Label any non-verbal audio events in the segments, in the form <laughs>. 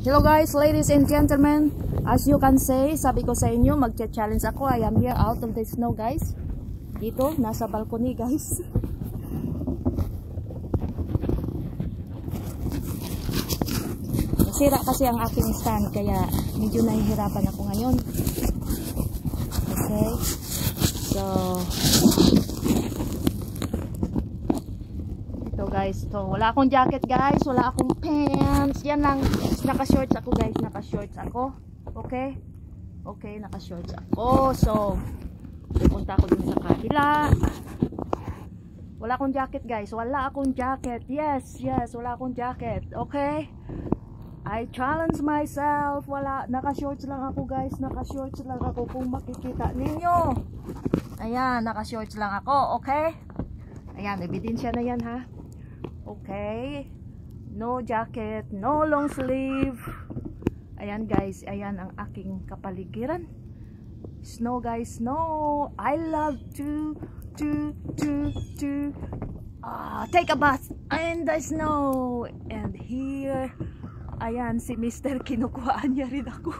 Hello guys, ladies and gentlemen. As you can say, sabi ko sa inyo, magcha-challenge ako. I am here out of the snow guys. Dito, nasa balcony guys. Nasira kasi ang aking stand kaya medyo nahihirapan ako ngayon. Okay. So, guys, to wala akong jacket guys, wala akong pants. Yan lang, naka-shorts ako guys, naka-shorts ako. Okay? Okay, naka-shorts ako. So, pupunta ako dun sa kabila. Wala akong jacket guys, wala akong jacket. Yes, yes, wala akong jacket. Okay? I challenge myself. Wala, naka-shorts lang ako guys, naka-shorts lang ako kung makikita ninyo. Ayan, naka-shorts lang ako, okay? Ayan, ebidensya na yan ha. Okay. No jacket, no long sleeve. Ayan guys, ayan ang aking kapaligiran. Snow guys, snow. I love to to to to uh, take a bath in the snow. And here, ayan si Mr. Kinukuhaan niya rin ako. <laughs>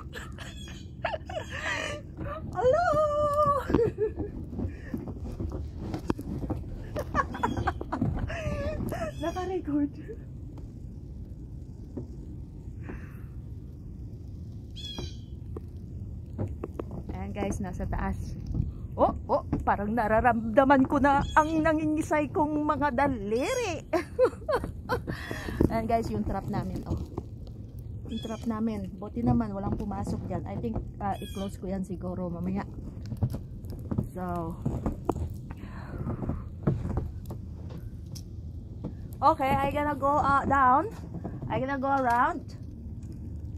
Hello! Naka-record. Ayan guys, nasa taas. Oh, oh, parang nararamdaman ko na ang nangingisay kong mga daliri. <laughs> Ayan guys, yung trap namin. Oh. Yung trap namin. Buti naman, walang pumasok dyan. I think, uh, i-close ko yan siguro mamaya. So, Okay, I gonna go uh, down. I gonna go around.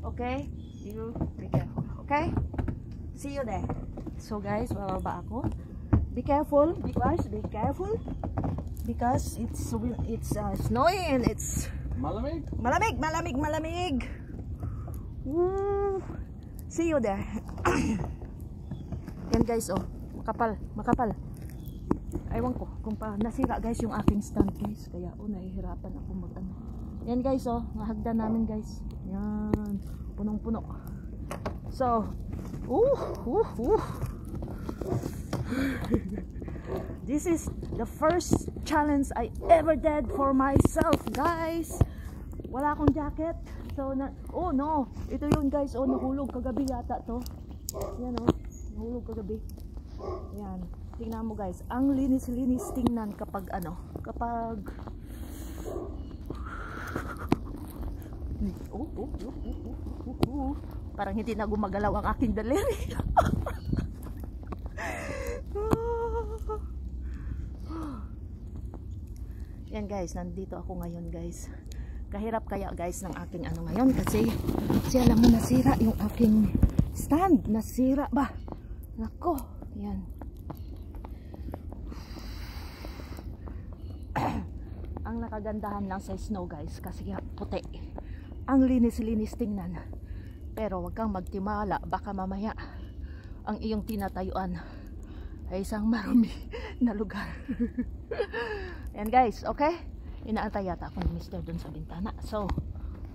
Okay? You be careful. Okay? See you there. So guys, bababa ako. Be careful because be careful because it's it's uh, snowy and it's Malamig? malamig, malamig, malamig. Woo! See you there. <coughs> Yan guys, oh. Makapal, makapal. Ewan ko kung pa nasira guys yung aking stand guys. Kaya oh nahihirapan ako mag ano. Yan guys oh, nahagdan namin guys. Yan, punong-puno. So, uh, uh, uh. This is the first challenge I ever did for myself guys. Wala akong jacket. So, na, oh no, ito yun guys. Oh, nahulog kagabi yata to. Yan oh, nahulog kagabi. Yan. Tingnan mo guys, ang linis-linis tingnan kapag ano, kapag oh, oh, oh, oh, oh, oh, oh. parang hindi na gumagalaw ang aking daliri. <laughs> Yan guys, nandito ako ngayon guys. Kahirap kaya guys ng aking ano ngayon kasi kasi alam mo nasira yung aking stand. Nasira ba? Nako, yan. Ang nakagandahan lang sa snow guys kasi puti. Ang linis-linis tingnan. Pero wag kang magtimala baka mamaya ang iyong tinatayuan ay isang marumi <laughs> na lugar. <laughs> Yan guys okay? Inaantay yata ako ni mister dun sa bintana. So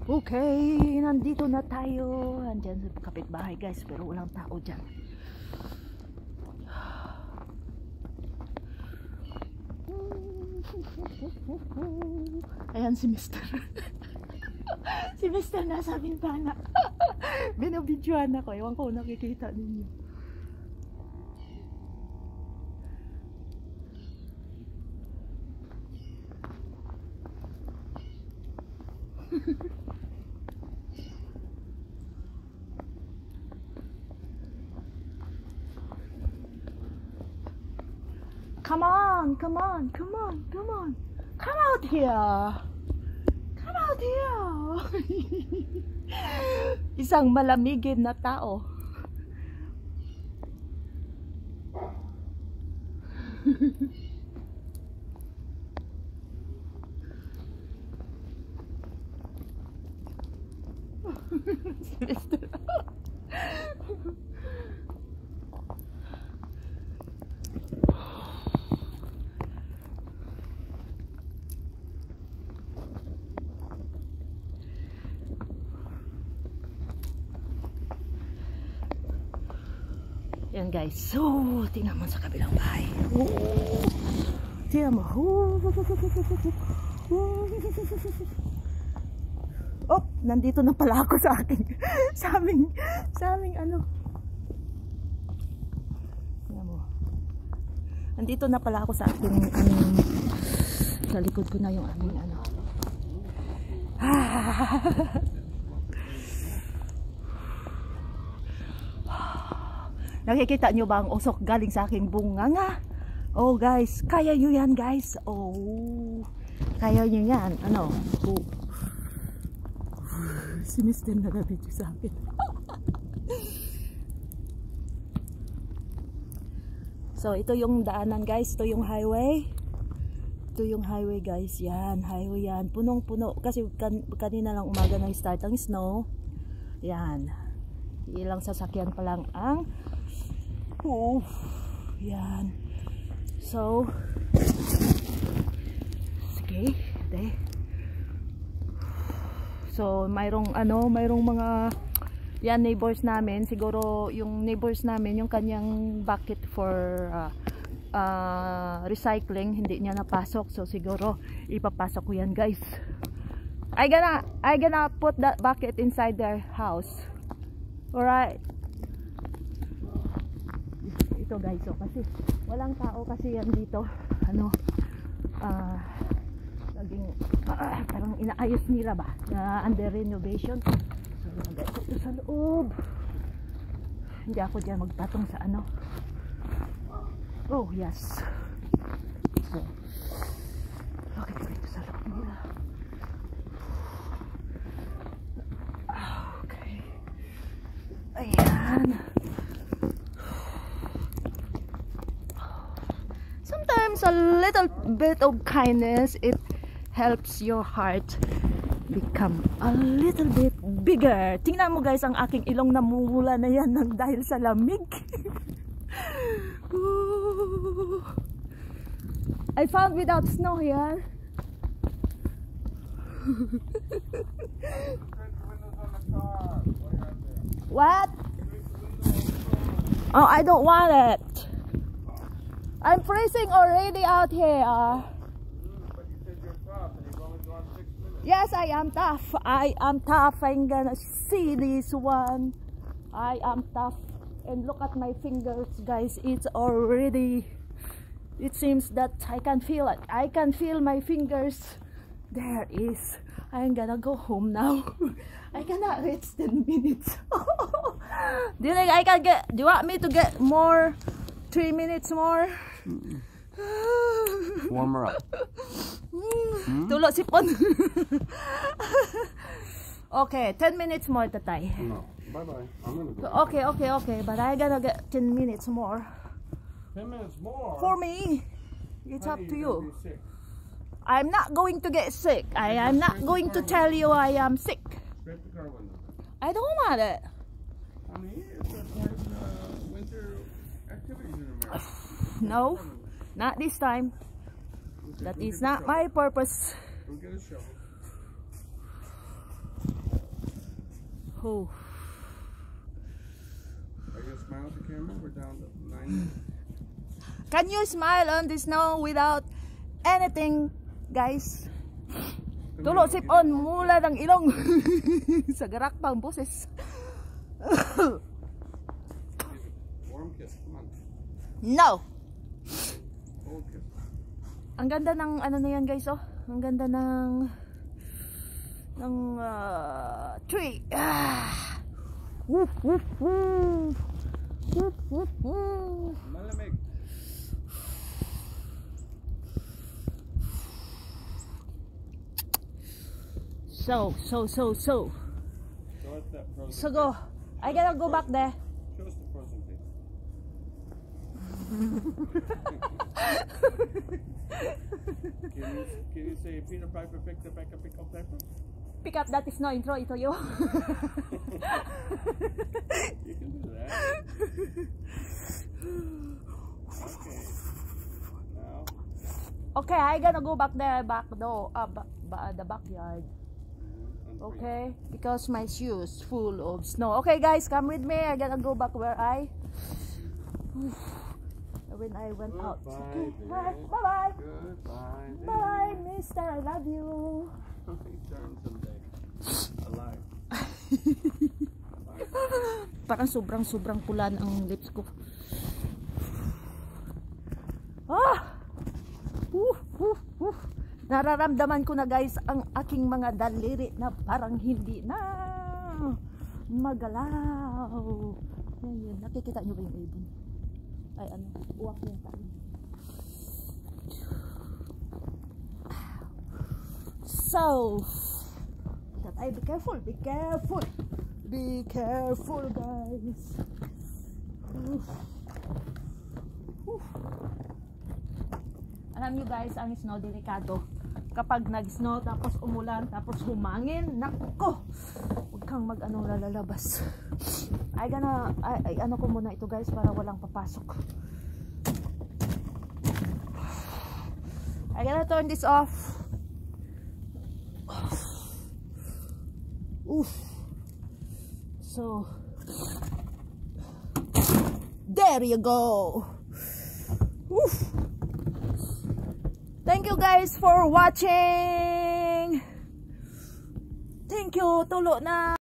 okay nandito na tayo. Andyan sa kapitbahay guys pero walang tao dyan Ayan si Mr. <laughs> si Mr. nasa bintana. <laughs> Binabidyoan ako. Ewan ko nakikita ninyo. Come on, come on, come on, come on. Come out here. Come out here. <laughs> Isang malamigin na tao. <laughs> Mr. Yan guys. So, tingnan mo sa kabilang bahay. Oh, tingnan mo. Oh, nandito na pala ako sa aking <laughs> sa aming sa aming ano. Tingnan mo. Nandito na pala ako sa aking aming sa likod ko na yung aming ano. <laughs> Nakikita nyo ba ang usok galing sa aking bunganga? Oh guys, kaya nyo yan guys. Oh, kaya nyo yan. Ano? Oh. Si Mr. nag-video sa akin. <laughs> so, ito yung daanan guys. Ito yung highway. Ito yung highway guys. Yan, highway yan. Punong-puno. Kasi kan kanina lang umaga na start ang snow. Yan. Ilang sasakyan pa lang ang Oh, yan. So, sige, de. So, mayroong ano, mayroong mga yan neighbors namin, siguro yung neighbors namin, yung kanyang bucket for uh, uh, recycling, hindi niya napasok. So, siguro ipapasok ko yan, guys. I gonna I gonna put that bucket inside their house. Alright ito guys. So kasi walang tao kasi yan dito. Ano ah uh, laging uh, parang inaayos nila ba na under renovation? So guys ito sa loob. Hindi ako dyan magpatong sa ano. Oh yes. So okay dito sa loob nila? Okay. Ayan little bit of kindness it helps your heart become a little bit bigger. Tingnan mo guys ang aking ilong namumula na yan ng dahil sa lamig. <laughs> I found without snow here. <laughs> What? Oh I don't want it I'm freezing already out here. Uh, yes, I am tough. I am tough. I'm gonna see this one. I am tough. And look at my fingers, guys. It's already. It seems that I can feel it. I can feel my fingers. There is. I'm gonna go home now. <laughs> I cannot reach 10 minutes. <laughs> do you think I can get? Do you want me to get more? Three minutes more? Warm her up. <laughs> Tulo sipon. <laughs> okay, 10 minutes more tatay. No. Bye bye. I'm gonna go. Okay, okay, okay. But I gotta get 10 minutes more. 10 minutes more? For me. It's Honey, up to you. gonna be sick. I'm not going to get sick. I am not going to tell you I am sick. I don't want it. Honey, it's <laughs> No, not this time. That is not my purpose. Go get a shovel. Oh. Are you smile at the camera? We're down to nine. Can you smile on the snow without anything, guys? Tulo sipon mula ng ilong <laughs> sa garak pang boses. <laughs> Warm kiss. Come on. No. Kiss. Ang ganda ng ano na yan, guys, oh. Ang ganda ng ng uh, tree. Ah. Woof, woof, woof. Woof, woof, woof. Malamig. So, so, so, so. Frozen So go. I gotta go back there. Say Peter Piper picked a peck of pickled pepper? Pick up that is no intro ito yo. <laughs> <laughs> You can do that. Okay. Now, okay, I gonna go back there, back door, uh, ba, the backyard. Okay, because my shoes full of snow. Okay, guys, come with me. I gotta go back where I when I went out. Goodbye, Okay, dear. bye bye. Goodbye. dear. Bye, Mister. I love you. <laughs> Return someday. Alive. <laughs> Parang sobrang sobrang pula ang lips ko. Ah! Uh, uh, uh. Nararamdaman ko na guys ang aking mga daliri na parang hindi na magalaw. Ayun, nakikita nyo ba yung ibon? Ay ano, uwak yung tayo. So, ay, be careful, be careful. Be careful, guys. Oof. Oof. Alam nyo guys, ang snow delikado. Kapag nag-snow, tapos umulan, tapos humangin, nako! Huwag kang mag-ano lalabas. Ay, gana, ay, ay, ano ko muna ito guys, para walang papasok. I gotta turn this off. Oof. So, there you go. Oof. Thank you guys for watching. Thank you. Tulo na.